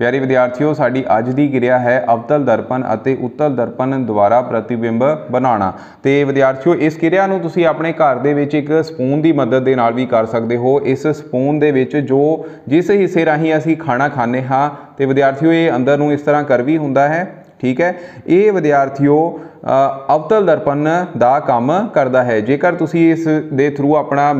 ਪਿਆਰੇ ਵਿਦਿਆਰਥੀਓ, ਸਾਡੀ ਅੱਜ ਦੀ ਕਿਰਿਆ ਹੈ ਅਵਤਲ ਦਰਪਣ ਅਤੇ ਉੱਤਲ ਦਰਪਣ ਦੁਆਰਾ ਪ੍ਰਤੀਬਿੰਬ ਬਣਾਉਣਾ। ਤੇ ਵਿਦਿਆਰਥੀਓ, ਇਸ ਕਿਰਿਆ ਨੂੰ ਤੁਸੀਂ ਆਪਣੇ ਘਰ ਦੇ ਵਿੱਚ ਇੱਕ ਸਪੂਨ ਦੀ ਮਦਦ ਦੇ ਨਾਲ ਵੀ ਕਰ ਸਕਦੇ ਹੋ। ਇਸ ਸਪੂਨ ਦੇ ਵਿੱਚ ਜੋ ਜਿਸ ਹਿੱਸੇ ਰਾਹੀਂ ਅਸੀਂ ਖਾਣਾ ਖਾਂਦੇ ਹਾਂ, ਤੇ ਵਿਦਿਆਰਥੀਓ, ਇਹ ਅੰਦਰ ਨੂੰ ਇਸ ਤਰ੍ਹਾਂ ਕਰ ਵੀ ਹੁੰਦਾ ਹੈ। ਠੀਕ ਹੈ? ਇਹ ਵਿਦਿਆਰਥੀਓ ਅਵਤਲ ਦਰਪਣ ਦਾ ਕੰਮ ਕਰਦਾ ਹੈ। ਜੇਕਰ ਤੁਸੀਂ ਇਸ ਦੇ ਥਰੂ ਆਪਣਾ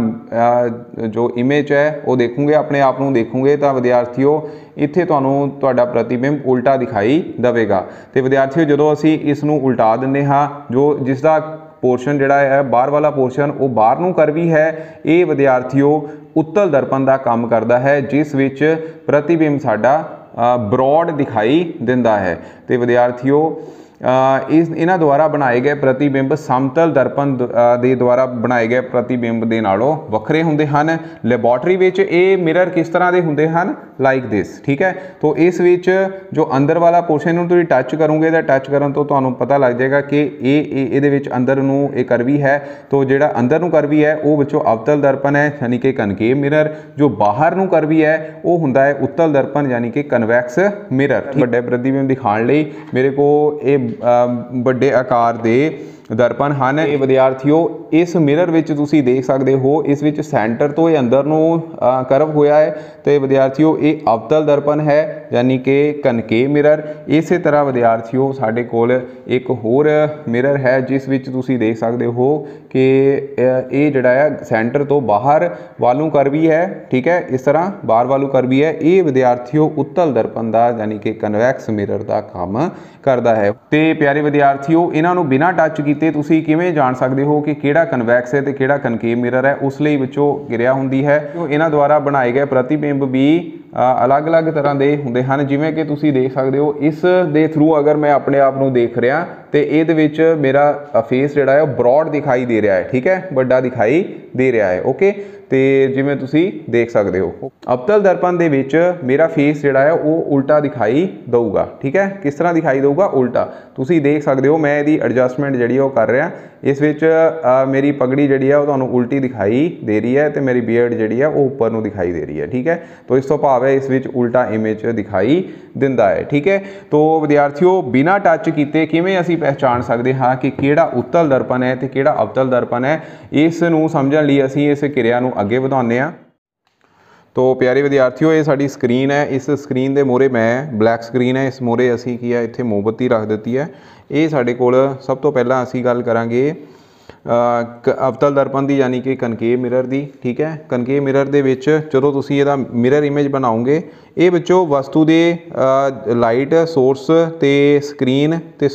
ਜੋ ਇਮੇਜ ਹੈ, ਉਹ ਦੇਖੋਗੇ, ਆਪਣੇ ਆਪ ਨੂੰ ਦੇਖੋਗੇ, ਤਾਂ ਵਿਦਿਆਰਥੀਓ, ਇੱਥੇ ਤੁਹਾਨੂੰ ਤੁਹਾਡਾ ਪ੍ਰਤੀਬਿੰਬ ਉਲਟਾ ਦਿਖਾਈ ਦੇਵੇਗਾ। ਤੇ ਵਿਦਿਆਰਥੀਓ, ਜਦੋਂ ਅਸੀਂ ਇਸ ਨੂੰ ਉਲਟਾ ਦਿੰਦੇ ਹਾਂ, ਜੋ ਜਿਸ ਦਾ ਪੋਰਸ਼ਨ ਜਿਹੜਾ ਹੈ, ਬਾਹਰ ਵਾਲਾ ਪੋਰਸ਼ਨ ਉਹ ਬਾਹਰ ਨੂੰ ਕਰਵੀ ਹੈ, ਇਹ ਵਿਦਿਆਰਥੀਓ, ਉੱਤਲ ਦਰਪਣ ਦਾ ਕੰਮ ਕਰਦਾ ਹੈ, ਜਿਸ ਵਿੱਚ ਪ੍ਰਤੀਬਿੰਬ ਸਾਡਾ ਬ੍ਰੌਡ ਦਿਖਾਈ ਦਿੰਦਾ ਹੈ। ਤੇ ਵਿਦਿਆਰਥੀਓ ਇਸ ਇਹਨਾਂ ਦੁਆਰਾ ਬਣਾਏ ਗਏ ਪ੍ਰਤੀਬਿੰਬ ਸਮਤਲ ਦਰਪਣ ਦ- ਦੇ ਦੁਆਰਾ ਬਣਾਏ ਗਏ ਪ੍ਰਤੀਬਿੰਬ ਦੇ ਨਾਲੋਂ ਵੱਖਰੇ ਹੁੰਦੇ ਹਨ। ਲੈਬੋਰਟਰੀ ਵਿੱਚ ਇਹ ਮਿਰਰ ਕਿਸ ਤਰ੍ਹਾਂ ਦੇ ਹੁੰਦੇ ਹਨ? ਲਾਈਕ ਦਿਸ ਠੀਕ ਹੈ? ਤੋਂ ਇਸ ਵਿੱਚ ਜੋ ਅੰਦਰ ਵਾਲਾ ਪੋਰਸ਼ਨ ਨੂੰ ਤੁਸੀਂ ਟੱਚ ਕਰੋਗੇ ਤਾਂ ਟੱਚ ਕਰਨ ਤੋਂ ਤੁਹਾਨੂੰ ਪਤਾ ਲੱਗ ਜਾਏਗਾ ਕਿ ਇਹ ਇਹਦੇ ਵਿੱਚ ਅੰਦਰ ਨੂੰ ਇਹ ਕਰਵੀ ਹੈ। ਤੋਂ ਜਿਹੜਾ ਅੰਦਰ ਨੂੰ ਕਰਵੀ ਹੈ, ਉਹ ਵਿੱਚੋਂ ਅਵਤਲ ਦਰਪਣ ਹੈ, ਯਾਨੀ ਕਿ ਕਨਕੇਵ ਮਿਰਰ ਜੋ ਬਾਹਰ ਨੂੰ ਕਰਵੀ ਹੈ, ਉਹ ਹੁੰਦਾ ਹੈ ਉੱਤਲ ਦਰਪਣ, ਯਾਨੀ ਕਿ ਕਨਵੈਕਸ ਮਿਰਰ ਵੱਡੇ ਪ੍ਰਤੀਬਿੰਬ ਦਿਖਾਉਣ ਲਈ ਮੇਰੇ ਕੋ ਇਹ ਵੱਡੇ ਆਕਾਰ ਦੇ ਦਰਪਣ ਹਨ। ਇਹ ਵਿਦਿਆਰਥੀਓ, ਇਸ ਮਿਰਰ ਵਿੱਚ ਤੁਸੀਂ ਦੇਖ ਸਕਦੇ ਹੋ, ਇਸ ਵਿੱਚ ਸੈਂਟਰ ਤੋਂ ਇਹ ਅੰਦਰ ਨੂੰ ਕਰਵ ਹੋਇਆ ਹੈ ਤੇ ਵਿਦਿਆਰਥੀਓ, ਇਹ ਅਵਤਲ ਦਰਪਣ ਹੈ, ਯਾਨੀ ਕਿ ਕਨਕੇ ਮਿਰਰ ਇਸੇ ਤਰ੍ਹਾਂ ਵਿਦਿਆਰਥੀਓ, ਸਾਡੇ ਕੋਲ ਇੱਕ ਹੋਰ ਮਿਰਰ ਹੈ, ਜਿਸ ਵਿੱਚ ਤੁਸੀਂ ਦੇਖ ਸਕਦੇ ਹੋ ਕਿ ਇਹ ਜਿਹੜਾ ਹੈ, ਸੈਂਟਰ ਤੋਂ ਬਾਹਰ ਵਾਲੋਂ ਕਰਵੀ ਹੈ, ਠੀਕ ਹੈ? ਇਸ ਤਰ੍ਹਾਂ ਬਾਹਰ ਵਾਲੋਂ ਕਰਵੀ ਹੈ। ਇਹ ਵਿਦਿਆਰਥੀਓ ਉੱਤਲ ਦਰਪਣ ਦਾ, ਯਾਨੀ ਕਿ ਕਨਵੈਕਸ ਮਿਰਰ ਦਾ ਕੰਮ ਕਰਦਾ ਹੈ। ਤੇ ਪਿਆਰੇ ਵਿਦਿਆਰਥੀਓ, ਇਹਨਾਂ ਨੂੰ ਬਿਨਾਂ ਟੱਚ ਕੀਤੇ ਤੁਸੀਂ ਕਿਵੇਂ ਜਾਣ ਸਕਦੇ ਹੋ ਕਿ ਕਿਹੜਾ ਕਨਵੈਕਸ ਹੈ ਤੇ ਕਿਹੜਾ ਕਨਕੇਵ ਮਿਰਰ ਹੈ? ਉਸ ਲਈ ਵਿੱਚੋਂ ਕਿਰਿਆ ਹੁੰਦੀ ਹੈ। ਇਹਨਾਂ ਦੁਆਰਾ ਬਣਾਏ ਗਏ ਪ੍ਰਤੀਬਿੰਬ ਵੀ ਅਲੱਗ-ਅਲੱਗ ਤਰ੍ਹਾਂ ਦੇ ਹੁੰਦੇ ਹਨ। ਜਿਵੇਂ ਕਿ ਤੁਸੀਂ ਦੇਖ ਸਕਦੇ ਹੋ, ਇਸ ਦੇ ਥਰੂ ਅਗਰ ਮੈਂ ਆਪਣੇ ਆਪ ਨੂੰ ਦੇਖ ਰਿਹਾ ਤੇ ਇਹਦੇ ਵਿੱਚ ਮੇਰਾ ਫੇਸ ਜਿਹੜਾ ਹੈ ਉਹ ਬ੍ਰੌਡ ਦਿਖਾਈ ਦੇ ਰਿਹਾ ਹੈ, ਠੀਕ ਹੈ? ਵੱਡਾ ਦਿਖਾਈ ਦੇ ਰਿਹਾ ਹੈ ਓਕੇ ਤੇ ਜਿਵੇਂ ਤੁਸੀਂ ਦੇਖ ਸਕਦੇ ਹੋ। ਅਬਤਲ ਦਰਪਣ ਦੇ ਵਿੱਚ ਮੇਰਾ ਫੇਸ ਜਿਹੜਾ ਹੈ ਉਹ ਉਲਟਾ ਦਿਖਾਈ ਦਊਗਾ, ਠੀਕ ਹੈ? ਕਿਸ ਤਰ੍ਹਾਂ ਦਿਖਾਈ ਦਊਗਾ? ਉਲਟਾ। ਤੁਸੀਂ ਦੇਖ ਸਕਦੇ ਹੋ, ਮੈਂ ਇਹਦੀ ਐਡਜਸਟਮੈਂਟ ਜਿਹੜੀ ਉਹ ਕਰ ਰਿਹਾ। ਇਸ ਵਿੱਚ ਮੇਰੀ ਪਗੜੀ ਜਿਹੜੀ ਹੈ ਉਹ ਤੁਹਾਨੂੰ ਉਲਟੀ ਦਿਖਾਈ ਦੇ ਰਹੀ ਹੈ ਤੇ ਮੇਰੀ ਬੀਅਰਡ ਜਿਹੜੀ ਹੈ ਉਹ ਉੱਪਰ ਨੂੰ ਦਿਖਾਈ ਦੇ ਰਹੀ ਹੈ, ਠੀਕ ਹੈ? ਤੋਂ ਇਸ ਤੋਂ ਭਾਵ ਹੈ ਇਸ ਵਿੱਚ ਉਲਟਾ ਇਮੇਜ ਦਿਖਾਈ ਦਿੰਦਾ ਹੈ, ਠੀਕ ਹੈ? ਤੋਂ ਵਿਦਿਆਰਥੀਓ, ਬਿਨਾਂ ਟੱਚ ਕੀਤੇ ਕਿਵੇਂ ਅਸੀਂ ਪਹਿਚਾਣ ਸਕਦੇ ਹਾਂ ਕਿ ਕਿਹੜਾ ਉੱਤਲ ਦਰਪਣ ਹੈ ਤੇ ਕਿਹੜਾ ਅਵਤਲ ਦਰਪਣ ਹੈ। ਇਸ ਨੂੰ ਸਮਝਣ ਲਈ ਅਸੀਂ ਇਸ ਕਿਰਿਆ ਨੂੰ ਅੱਗੇ ਵਧਾਉਂਦੇ ਹਾਂ। ਤੋ ਪਿਆਰੇ ਵਿਦਿਆਰਥੀਓ, ਇਹ ਸਾਡੀ ਸਕਰੀਨ ਹੈ। ਇਸ ਸਕਰੀਨ ਦੇ ਮੋਰੇ ਮੈਂ ਬਲੈਕ ਸਕਰੀਨ ਹੈ। ਇਸ ਮੋਰੇ ਅਸੀਂ ਕੀ ਹੈ, ਇੱਥੇ ਮੋਮਬੱਤੀ ਰੱਖ ਦਿੱਤੀ ਹੈ। ਇਹ ਸਾਡੇ ਕੋਲ ਸਭ ਤੋਂ ਪਹਿਲਾਂ ਅਸੀਂ ਗੱਲ ਕਰਾਂਗੇ ਕ- ਅਵਤਲ ਦਰਪਣ ਦੀ ਯਾਨੀ ਕਿ ਕਨਕੇਵ ਮਿਰਰ ਦੀ, ਠੀਕ ਹੈ? ਕਨਕੇਵ ਮਿਰਰ ਦੇ ਵਿੱਚ ਜਦੋਂ ਤੁਸੀਂ ਇਹਦਾ ਮਿਰਰ ਇਮੇਜ ਬਣਾਓਗੇ ਇਹ ਵਿੱਚੋਂ ਵਸਤੂ ਦੇ ਲਾਈਟ ਸੋਰਸ ਤੇ ਸਕਰੀਨ ਤੇ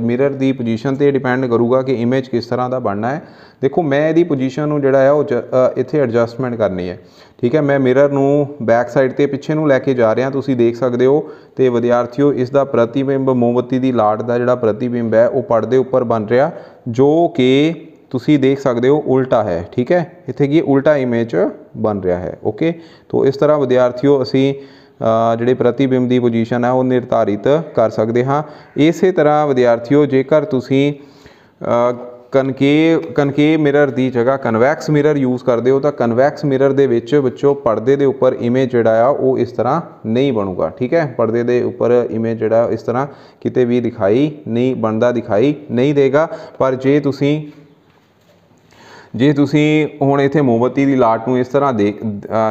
ਮਿਰਰ ਦੀ ਪੋਜੀਸ਼ਨ ਤੇ ਡਿਪੈਂਡ ਕਰੂਗਾ ਕਿ ਇਮੇਜ ਕਿਸ ਤਰ੍ਹਾਂ ਦਾ ਬਣਨਾ ਹੈ। ਦੇਖੋ, ਮੈਂ ਇਹਦੀ ਪੋਜੀਸ਼ਨ ਨੂੰ ਜਿਹੜਾ ਹੈ ਉਹ ਜ- ਇੱਥੇ ਐਡਜਸਟਮੈਂਟ ਕਰਨੀ ਹੈ। ਠੀਕ ਹੈ, ਮੈਂ ਮਿਰਰ ਨੂੰ ਬੈਕ ਸਾਈਡ ਤੇ ਪਿੱਛੇ ਨੂੰ ਲੈ ਕੇ ਜਾ ਰਿਹਾ, ਤੁਸੀਂ ਦੇਖ ਸਕਦੇ ਹੋ। ਤੇ ਵਿਦਿਆਰਥੀਓ, ਇਸ ਦਾ ਪ੍ਰਤੀਬਿੰਬ ਮੋਮਬੱਤੀ ਦੀ ਲਾਟ ਦਾ ਜਿਹੜਾ ਪ੍ਰਤੀਬਿੰਬ ਹੈ, ਉਹ ਪਰਦੇ ਉੱਪਰ ਬਣ ਰਿਹਾ, ਜੋ ਕਿ ਤੁਸੀਂ ਦੇਖ ਸਕਦੇ ਹੋ ਉਲਟਾ ਹੈ, ਠੀਕ ਹੈ? ਇੱਥੇ ਕੀ ਉਲਟਾ ਇਮੇਜ ਬਣ ਰਿਹਾ ਹੈ ਓਕੇ ਤੋਂ ਇਸ ਤਰ੍ਹਾਂ ਵਿਦਿਆਰਥੀਓ, ਅਸੀਂ ਜਿਹੜੇ ਪ੍ਰਤੀਬਿੰਬ ਦੀ ਪੋਜੀਸ਼ਨ ਹੈ, ਉਹ ਨਿਰਧਾਰਿਤ ਕਰ ਸਕਦੇ ਹਾਂ। ਇਸੇ ਤਰ੍ਹਾਂ ਵਿਦਿਆਰਥੀਓ, ਜੇਕਰ ਤੁਸੀਂ ਕਨਕੇਵ ਕਨਕੇਵ ਮਿਰਰ ਦੀ ਜਗ੍ਹਾ ਕਨਵੈਕਸ ਮਿਰਰ ਯੂਜ਼ ਕਰਦੇ ਹੋ, ਤਾਂ ਕਨਵੈਕਸ ਮਿਰਰ ਦੇ ਵਿੱਚ ਵਿੱਚੋਂ ਪਰਦੇ ਦੇ ਉੱਪਰ ਇਮੇਜ ਜਿਹੜਾ ਆ, ਉਹ ਇਸ ਤਰ੍ਹਾਂ ਨਹੀਂ ਬਣੂਗਾ, ਠੀਕ ਹੈ? ਪਰਦੇ ਦੇ ਉੱਪਰ ਇਮੇਜ ਜਿਹੜਾ, ਇਸ ਤਰ੍ਹਾਂ ਕਿਤੇ ਵੀ ਦਿਖਾਈ ਨਹੀਂ, ਬਣਦਾ, ਦਿਖਾਈ ਨਹੀਂ ਦੇਗਾ। ਪਰ ਜੇ ਤੁਸੀਂ ਜੇ ਤੁਸੀਂ ਹੁਣ ਇੱਥੇ ਮੋਮਬੱਤੀ ਦੀ ਲਾਟ ਨੂੰ ਇਸ ਤਰ੍ਹਾਂ ਦੇਖ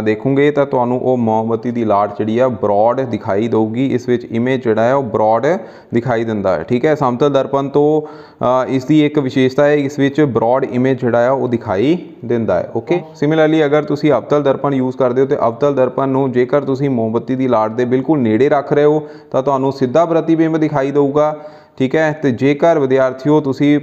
ਦੇਖੋਗੇ ਤਾਂ ਤੁਹਾਨੂੰ ਉਹ ਮੋਮਬੱਤੀ ਦੀ ਲਾਟ ਜਿਹੜੀ ਆ ਬ੍ਰੌਡ ਦਿਖਾਈ ਦੇਊਗੀ। ਇਸ ਵਿੱਚ ਇਮੇਜ ਜਿਹੜਾ ਹੈ ਉਹ ਬ੍ਰੌਡ ਦਿਖਾਈ ਦਿੰਦਾ ਹੈ ਠੀਕ ਹੈ? ਸਮਤਲ ਦਰਪਣ ਤੋਂ ਇਸ ਦੀ ਇੱਕ ਵਿਸ਼ੇਸ਼ਤਾ ਹੈ ਇਸ ਵਿੱਚ ਬ੍ਰੌਡ ਇਮੇਜ ਜਿਹੜਾ ਹੈ ਉਹ ਦਿਖਾਈ ਦਿੰਦਾ ਹੈ ਓਕੇ ਸਿਮਿਲਰਲੀ ਅਗਰ ਤੁਸੀਂ ਅਵਤਲ ਦਰਪਣ ਯੂਜ਼ ਕਰਦੇ ਹੋ ਤੇ ਅਵਤਲ ਦਰਪਣ ਨੂੰ ਜੇਕਰ ਤੁਸੀਂ ਮੋਮਬੱਤੀ ਦੀ ਲਾਟ ਦੇ ਬਿਲਕੁਲ ਨੇੜੇ ਰੱਖ ਰਹੇ ਹੋ ਤਾਂ ਤੁਹਾਨੂੰ ਸਿੱਧਾ ਪ੍ਰਤੀਬਿੰਬ ਦਿਖਾਈ ਦੇਊਗਾ ਠੀਕ ਹੈ? ਤੇ ਜੇਕਰ ਵਿਦਿਆਰਥੀਓ ਤੁਸੀਂ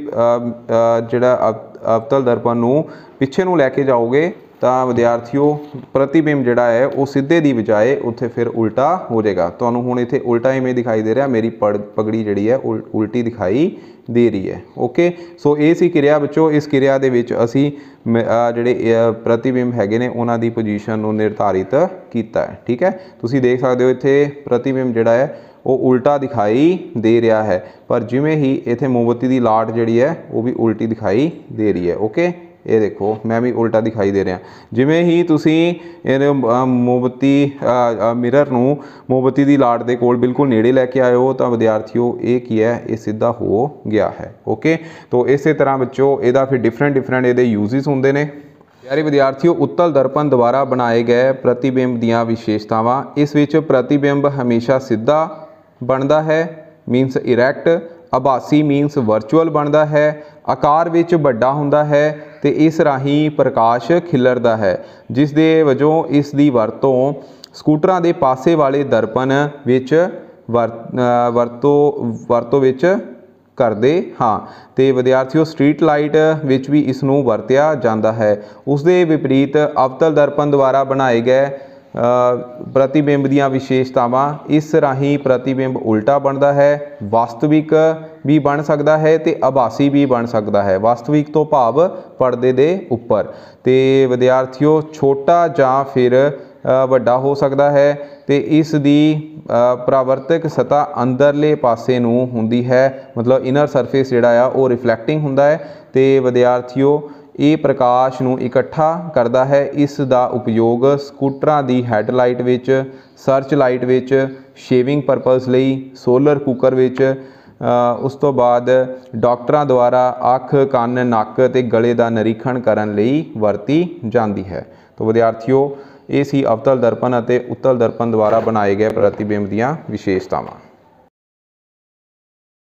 ਜਿਹੜਾ ਅਵਤਲ ਦਰਪਣ ਨੂੰ ਪਿੱਛੇ ਨੂੰ ਲੈ ਕੇ ਜਾਓਗੇ ਤਾਂ ਵਿਦਿਆਰਥੀਓ, ਪ੍ਰਤੀਬਿੰਬ ਜਿਹੜਾ ਹੈ, ਉਹ ਸਿੱਧੇ ਦੀ ਬਜਾਏ ਉੱਥੇ ਫਿਰ ਉਲਟਾ ਹੋ ਜਾਏਗਾ। ਤੁਹਾਨੂੰ ਹੁਣ ਇੱਥੇ ਉਲਟਾ ਇਵੇਂ ਦਿਖਾਈ ਦੇ ਰਿਹਾ, ਮੇਰੀ ਪੜ- ਪਗੜੀ ਜਿਹੜੀ ਹੈ, ਉਲ- ਉਲਟੀ ਦਿਖਾਈ ਦੇ ਰਹੀ ਹੈ। ਓਕੇ? ਸੋ ਇਹ ਸੀ ਕਿਰਿਆ ਵਿੱਚੋਂ, ਇਸ ਕਿਰਿਆ ਦੇ ਵਿੱਚ ਅਸੀਂ ਮ- ਜਿਹੜੇ ਪ੍ਰਤੀਬਿੰਬ ਹੈਗੇ ਨੇ, ਉਹਨਾਂ ਦੀ ਪੋਜੀਸ਼ਨ ਨੂੰ ਨਿਰਧਾਰਿਤ ਕੀਤਾ ਹੈ। ਠੀਕ ਹੈ? ਤੁਸੀਂ ਦੇਖ ਸਕਦੇ ਹੋ ਇੱਥੇ ਪ੍ਰਤੀਬਿੰਬ ਜਿਹੜਾ ਹੈ ਉਹ ਉਲਟਾ ਦਿਖਾਈ ਦੇ ਰਿਹਾ ਹੈ। ਪਰ ਜਿਵੇਂ ਹੀ ਇੱਥੇ ਮੋਮਬੱਤੀ ਦੀ ਲਾਟ ਜਿਹੜੀ ਹੈ ਉਹ ਵੀ ਉਲਟੀ ਦਿਖਾਈ ਦੇ ਰਹੀ ਹੈ। ਓਕੇ ਇਹ ਦੇਖੋ ਮੈਂ ਵੀ ਉਲਟਾ ਦਿਖਾਈ ਦੇ ਰਿਹਾ। ਜਿਵੇਂ ਹੀ ਤੁਸੀਂ ਇਹਦੇ ਅ, ਮੋਮਬੱਤੀ ਮਿਰਰ ਨੂੰ ਮੋਮਬੱਤੀ ਦੀ ਲਾਟ ਦੇ ਕੋਲ ਬਿਲਕੁਲ ਨੇੜੇ ਲੈ ਕੇ ਆਇਓ ਹੋ ਤਾਂ ਵਿਦਿਆਰਥੀਓ ਇਹ ਕੀ ਹੈ? ਇਹ ਸਿੱਧਾ ਹੋ ਗਿਆ ਹੈ। ਓਕੇ ਤੋਂ ਇਸੇ ਤਰ੍ਹਾਂ ਬੱਚੋ ਇਹਦਾ ਫਿਰ ਡਿਫਰੈਂਟ ਡਿਫਰੈਂਟ ਇਹਦੇ ਯੂਜ਼ਸ ਹੁੰਦੇ ਨੇ। ਪਿਆਰੇ ਵਿਦਿਆਰਥੀਓ ਉੱਤਲ ਦਰਪਣ ਦੁਆਰਾ ਬਣਾਏ ਗਏ ਪ੍ਰਤੀਬਿੰਬ ਦੀਆਂ ਵਿਸ਼ੇਸ਼ਤਾਵਾਂ। ਇਸ ਵਿੱਚ ਪ੍ਰਤੀਬਿੰਬ ਹਮੇਸ਼ਾ ਸਿੱਧਾ ਬਣਦਾ ਹੈ। ਮੀਨਸ ਇਰੈਕਟ ਆਭਾਸੀ ਮੀਨਸ ਵਰਚੁਅਲ ਬਣਦਾ ਹੈ। ਆਕਾਰ ਵਿੱਚ ਵੱਡਾ ਹੁੰਦਾ ਹੈ ਤੇ ਇਸ ਰਾਹੀਂ ਪ੍ਰਕਾਸ਼ ਖਿਲਰਦਾ ਹੈ। ਜਿਸ ਦੇ ਵਜੋਂ ਇਸ ਦੀ ਵਰਤੋਂ ਸਕੂਟਰਾਂ ਦੇ ਪਾਸੇ ਵਾਲੇ ਦਰਪਣ ਵਿੱਚ ਵਰ- ਵਰਤੋਂ ਵਰਤੋਂ ਵਿੱਚ ਕਰਦੇ ਹਾਂ ਤੇ ਵਿਦਿਆਰਥੀਓ ਸਟਰੀਟ ਲਾਈਟ ਵਿੱਚ ਵੀ ਇਸ ਨੂੰ ਵਰਤਿਆ ਜਾਂਦਾ ਹੈ। ਉਸ ਦੇ ਵਿਪਰੀਤ ਅਵਤਲ ਦਰਪਣ ਦੁਆਰਾ ਬਣਾਏ ਗਏ ਪ੍ਰਤੀਬਿੰਬ ਦੀਆਂ ਵਿਸ਼ੇਸ਼ਤਾਵਾਂ ਇਸ ਰਾਹੀਂ ਪ੍ਰਤੀਬਿੰਬ ਉਲਟਾ ਬਣਦਾ ਹੈ, ਵਾਸਤਵਿਕ ਵੀ ਬਣ ਸਕਦਾ ਹੈ ਤੇ ਆਭਾਸੀ ਵੀ ਬਣ ਸਕਦਾ ਹੈ। ਵਾਸਤਵਿਕ ਤੋਂ ਭਾਵ ਪਰਦੇ ਦੇ ਉੱਪਰ। ਤੇ ਵਿਦਿਆਰਥੀਓ, ਛੋਟਾ ਜਾਂ ਫਿਰ ਵੱਡਾ ਹੋ ਸਕਦਾ ਹੈ ਤੇ ਇਸ ਦੀ ਪ੍ਰਾਵਰਤਕ ਪਰਾਵਰਤਕ ਸਤਹ ਅੰਦਰਲੇ ਪਾਸੇ ਨੂੰ ਹੁੰਦੀ ਹੈ। ਮਤਲਬ ਇਨਰ ਸਰਫੇਸ ਜਿਹੜਾ ਆ, ਉਹ ਰਿਫਲੈਕਟਿੰਗ ਹੁੰਦਾ ਹੈ। ਤੇ ਵਿਦਿਆਰਥੀਓ ਇਹ ਪ੍ਰਕਾਸ਼ ਨੂੰ ਇਕੱਠਾ ਕਰਦਾ ਹੈ। ਇਸ ਦਾ ਉਪਯੋਗ ਸਕੂਟਰਾਂ ਦੀ ਹੈਡਲਾਈਟ ਵਿੱਚ, ਸਰਚ ਲਾਈਟ ਵਿੱਚ, ਸ਼ੇਵਿੰਗ ਪਰਪਸ ਲਈ, ਸੋਲਰ ਕੁੱਕਰ ਵਿੱਚ ਉਸ ਤੋਂ ਬਾਅਦ ਡਾਕਟਰਾਂ ਦੁਆਰਾ ਅੱਖ, ਕੰਨ, ਨੱਕ ਤੇ ਗਲੇ ਦਾ ਨਿਰੀਖਣ ਕਰਨ ਲਈ ਵਰਤੀ ਜਾਂਦੀ ਹੈ। ਤਾਂ ਵਿਦਿਆਰਥੀਓ, ਇਹ ਸੀ ਅਵਤਲ ਦਰਪਣ ਅਤੇ ਉੱਤਲ ਦਰਪਣ ਦੁਆਰਾ ਬਣਾਏ ਗਏ ਪ੍ਰਤੀਬਿੰਬ ਦੀਆਂ ਵਿਸ਼ੇਸ਼ਤਾਵਾਂ।